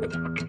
you